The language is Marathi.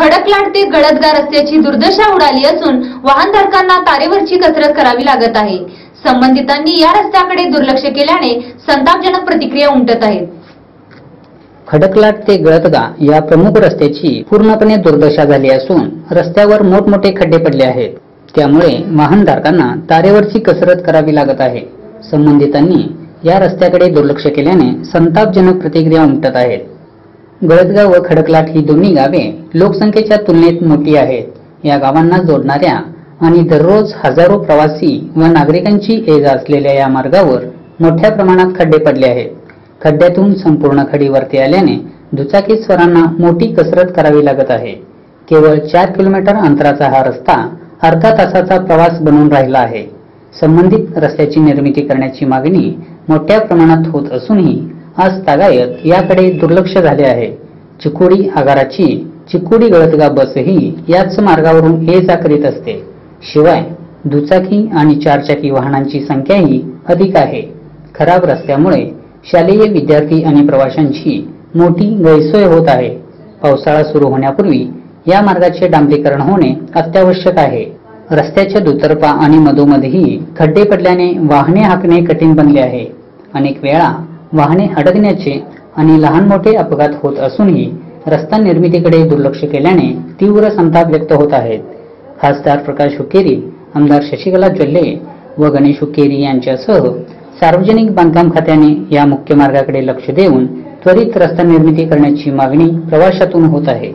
खडकलाट ते गडदगा रस्त्याची दुर्दशा उडाली असून वाहनधारकांना तारेवरची कसरत करावी लागत आहे. संबंधितांनी या रस्त्याकडे दुर्लक्ष केल्याने संतापजनक प्रतिक्रिया उमटत आहेत. खडकलाट ते गळतगा या प्रमुख रस्त्याची पूर्णपणे दुर्दशा झाली असून रस्त्यावर मोठमोठे खड्डे पडले आहेत. त्यामुळे वाहनधारकांना तारेवरची कसरत करावी लागत आहे. संबंधितांनी या रस्त्याकडे दुर्लक्ष केल्याने संतापजनक प्रतिक्रिया उमटत आहेत. गळदगाव व खडकलाट ही दोन्ही गावे लोकसंख्येच्या तुलनेत मोठी आहेत. या गावांना जोडणाऱ्या आणि दररोज हजारो प्रवासी व नागरिकांची ये जा असलेल्या या मार्गावर मोठ्या प्रमाणात खड्डे पडले आहेत. खड्ड्यातून संपूर्ण खडी वरती आल्याने दुचाकीस्वरांना मोठी कसरत करावी लागत आहे. केवळ चार किलोमीटर अंतराचा हा रस्ता अर्धा तासाचा प्रवास बनून राहिला आहे. संबंधित रस्त्याची निर्मिती करण्याची मागणी मोठ्या प्रमाणात होत असूनही आज तागायत याकडे दुर्लक्ष झाले आहे. चिकोडी आगाराची चिकोडी गळतगा बसही याच मार्गावरून ये जा करीत असते. शिवाय दुचाकी आणि चारचाकी वाहनांची संख्याही अधिक आहे. खराब रस्त्यामुळे शालेय विद्यार्थी आणि प्रवाशांची मोठी गैरसोय होत आहे. पावसाळा सुरू होण्यापूर्वी या मार्गाचे डांबरीकरण होणे अत्यावश्यक आहे. रस्त्याच्या दुतर्फा आणि मधोमधही खड्डे पडल्याने वाहने हाकणे कठीण बनले आहे. अनेक वेळा वाहने अडकण्याचे आणि लहान मोठे अपघात होत असूनही रस्ता निर्मितीकडे दुर्लक्ष केल्याने तीव्र संताप व्यक्त होत आहेत खासदार प्रकाश हुकेरी आमदार शशिकला जल्ले व गणेश हुकेरी यांच्यासह सार्वजनिक बांधकाम खात्याने या मुख्य मार्गाकडे लक्ष देऊन त्वरित रस्ता निर्मिती करण्याची मागणी प्रवाशातून होत आहे.